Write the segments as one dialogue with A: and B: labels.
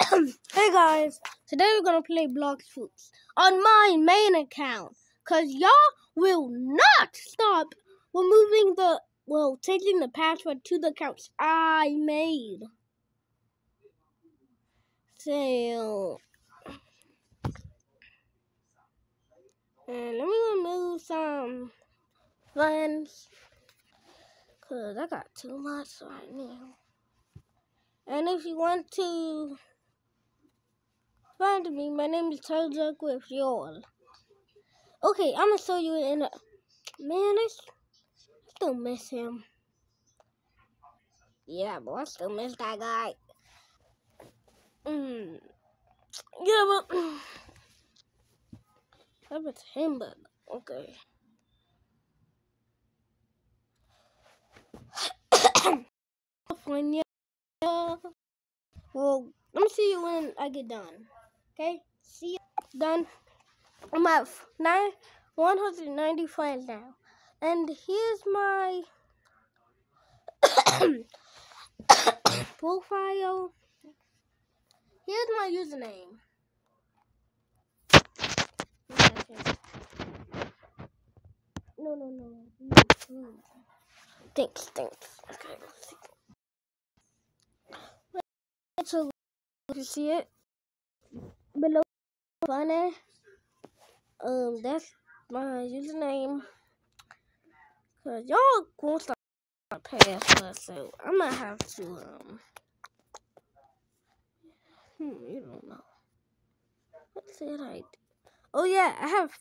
A: hey guys, today we're gonna play Blox Fruits on my main account. Cause y'all will not stop removing the well, changing the password to the accounts I made. So and let me remove some friends. Cause I got too much right now. And if you want to find me, my name is Turduck with y'all. Okay, I'm gonna show you in a man. I still miss him. Yeah, but I still miss that guy. Mm. Yeah, but that was him, but okay. California. Well, let me see you when I get done. Okay? See you done. I'm at nine, 190 friends now. And here's my profile. Here's my username. No, no, no. Thanks, thanks. Okay, let's see. So, you see it funny. Um, that's my username. Cause y'all won't stop password, so I'm gonna have to um. Hmm, you don't know. Let's see what I do. Oh yeah, I have.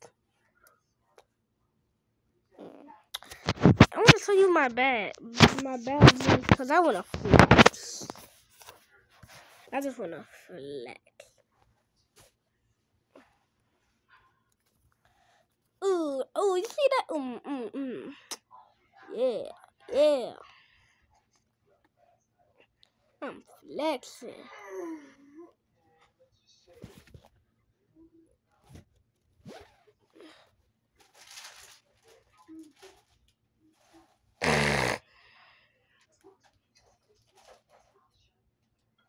A: I want to show you my bag, my bag, because I want to flex. I just want to flex. Ooh, oh, you see that? Mm, mm, mm. Yeah, yeah. I'm flexing.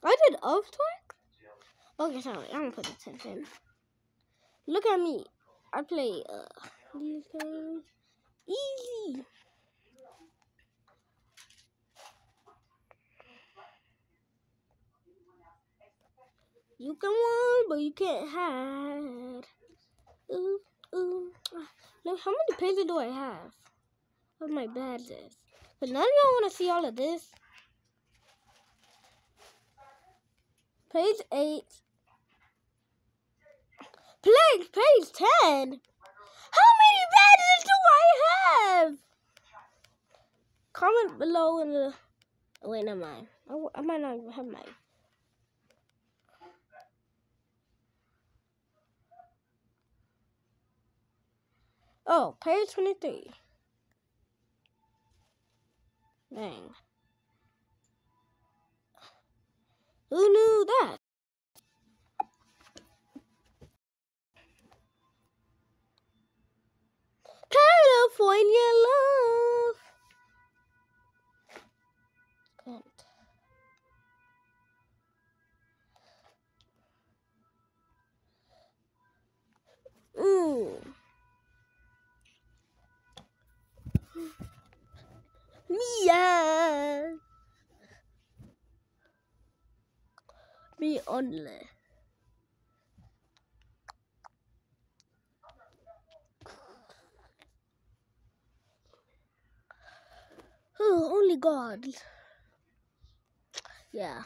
A: I did earthquake? Okay, sorry, I'm gonna put the tent in. Look at me. I play uh, easy. You can run, but you can't hide. Ooh, ooh. Look, how many pages do I have of my badges? But none of y'all want to see all of this. Page 8. Page, page 10. How many badges do I have? Comment below in the... Oh, wait, never mind. I, I might not even have mine. Oh, page 23. Dang. Who knew that? California Mia. Me only. Oh, only God. Yeah.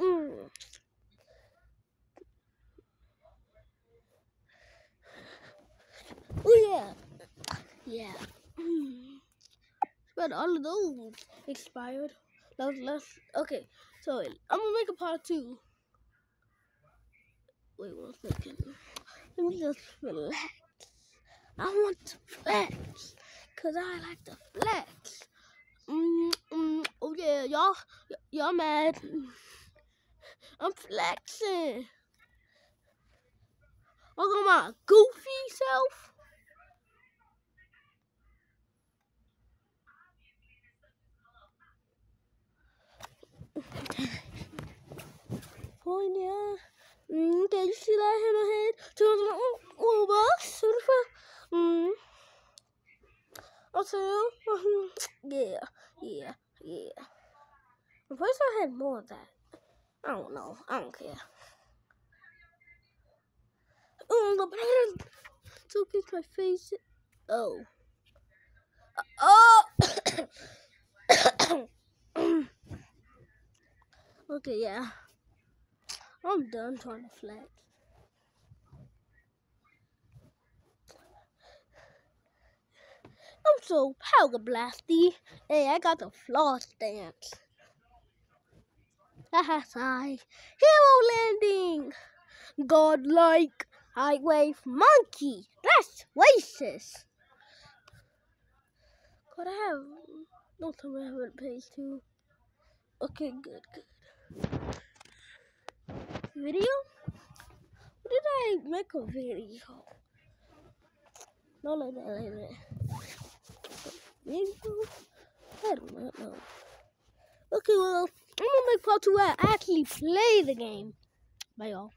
A: Mm. Oh yeah. Yeah. Mm. But all of those expired. Let's, let's okay. So I'm gonna make a part two. Wait one second. Let me just relax. I want to flex. Cause I like to flex. Mm, mm, oh yeah, y'all y'all mad. I'm flexing. Look at my goofy self. Point, yeah. Mm, okay, you see that hammerhead? Turns on oh, oh, box. Mm. Also, yeah, yeah, yeah. The first I had more of that. I don't know. I don't care. Oh, the banana took my face. Oh. Oh! okay, yeah. I'm done trying to flex. I'm so power blasty. Hey, I got the floss dance. Haha, sigh. Hero landing. Godlike. I wave monkey. That's racist. Could I have not I haven't page two? Okay, good, good. Video? What did I make a video? No, like that, like that. Video? I do not know. Okay, well, I'm gonna make part two where I actually play the game. Bye, y'all.